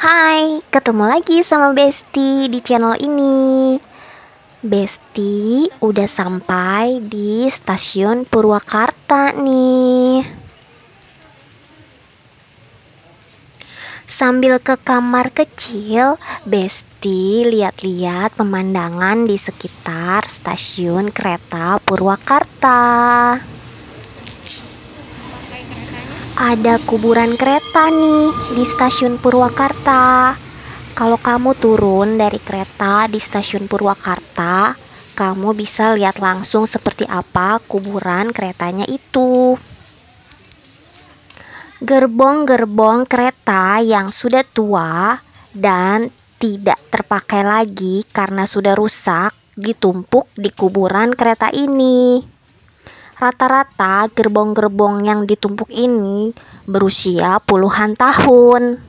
Hai, ketemu lagi sama Besti di channel ini. Besti udah sampai di stasiun Purwakarta nih. Sambil ke kamar kecil, Besti lihat-lihat pemandangan di sekitar stasiun kereta Purwakarta. Ada kuburan kereta nih di stasiun Purwakarta. Kalau kamu turun dari kereta di stasiun Purwakarta, kamu bisa lihat langsung seperti apa kuburan keretanya itu. Gerbong-gerbong kereta yang sudah tua dan tidak terpakai lagi karena sudah rusak ditumpuk di kuburan kereta ini. Rata-rata gerbong-gerbong yang ditumpuk ini berusia puluhan tahun.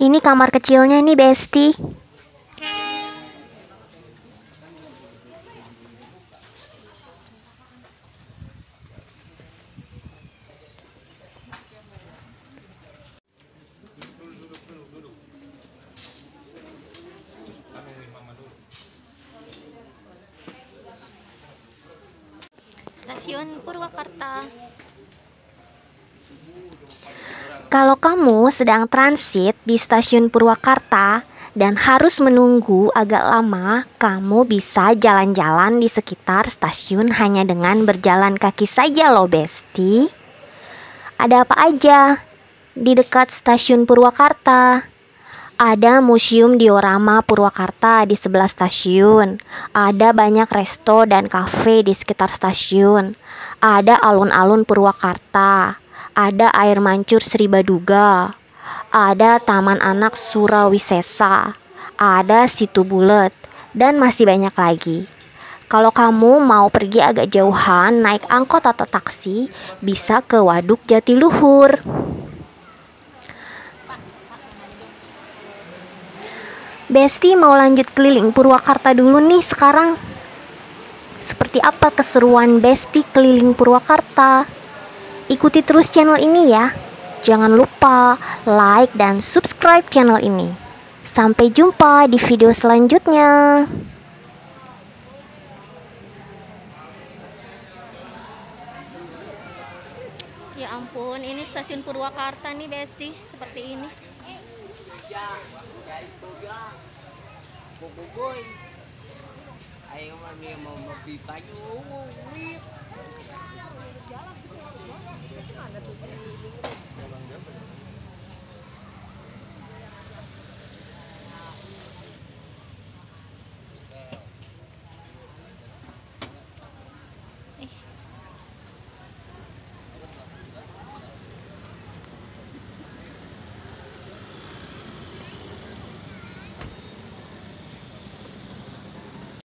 Ini kamar kecilnya nih, Besti. Stasiun Purwakarta. Kalau kamu sedang transit di stasiun Purwakarta dan harus menunggu agak lama, kamu bisa jalan-jalan di sekitar stasiun hanya dengan berjalan kaki saja loh, Besti. Ada apa aja di dekat stasiun Purwakarta? Ada museum diorama Purwakarta di sebelah stasiun. Ada banyak resto dan kafe di sekitar stasiun. Ada alun-alun Purwakarta. Ada air mancur Sri Baduga. Ada Taman Anak Surawisesa. Ada Situ Bulet dan masih banyak lagi. Kalau kamu mau pergi agak jauhan naik angkot atau taksi, bisa ke Waduk Jatiluhur. Besti mau lanjut keliling Purwakarta dulu nih sekarang. Seperti apa keseruan Besti keliling Purwakarta? Ikuti terus channel ini ya. Jangan lupa like dan subscribe channel ini. Sampai jumpa di video selanjutnya. Ya ampun, ini stasiun Purwakarta nih Besti, seperti ini. lah mà ay mamaya mo mabibay uuwi